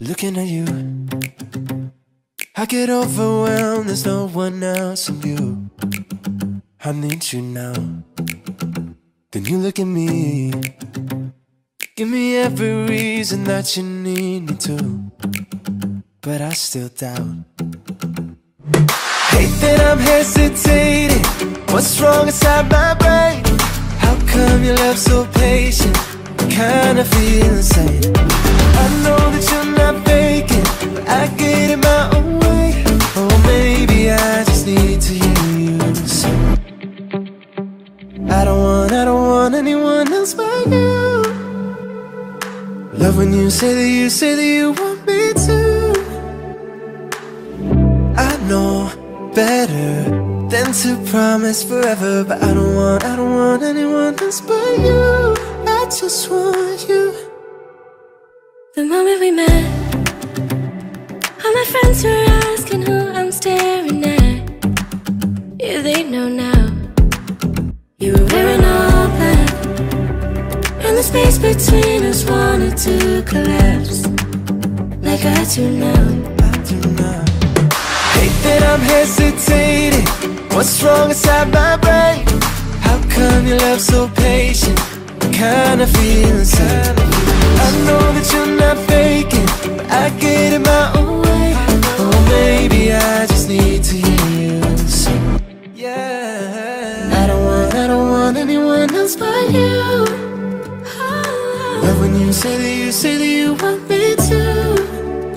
Looking at you, I get overwhelmed. There's no one else in view. I need you now. Then you look at me. Give me every reason that you need me to. But I still doubt. Hate that I'm hesitating. What's wrong inside my brain? How come your love so patient? Kinda feel insane. I don't want, I don't want anyone else but you. Love when you say that you say that you want me to. I know better than to promise forever, but I don't want, I don't want anyone else but you. I just want you. The moment we met, all my friends were asking who I'm staring at. Yeah, they know now. Space between us wanted to collapse. Like I do now. I do not hate that I'm hesitating. What's wrong inside my brain? How come your love so patient? Kinda feel insane. I know that you're not faking, but I get in my own way. Or maybe I just need to hear you Yeah. I don't want, I don't want anyone else but you. You say that you say that you want me to,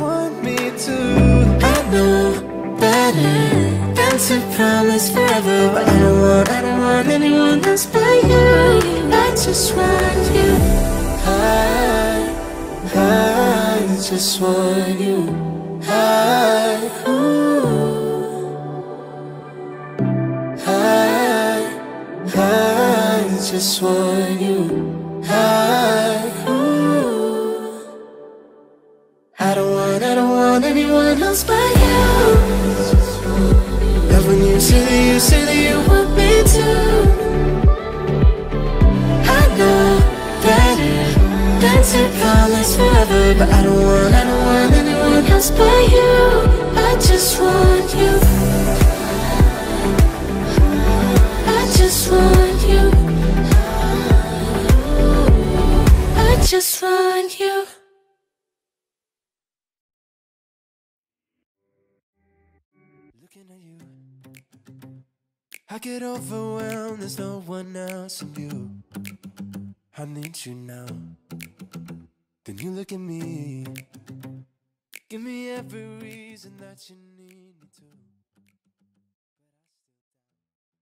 want me to. I know better than to promise forever, but I don't want, I don't want anyone else but you. I just want you. I, I just want you. I, ooh. I, I just want you. I, ooh. Want anyone else but you. Love when you say that you say that you want me to. I know better than to promise forever, but I don't want, I don't want anyone else but you. I just want you. I just want you. I just want you. Looking at you, I get overwhelmed. There's no one else in view. I need you now. Then you look at me. Give me every reason that you to.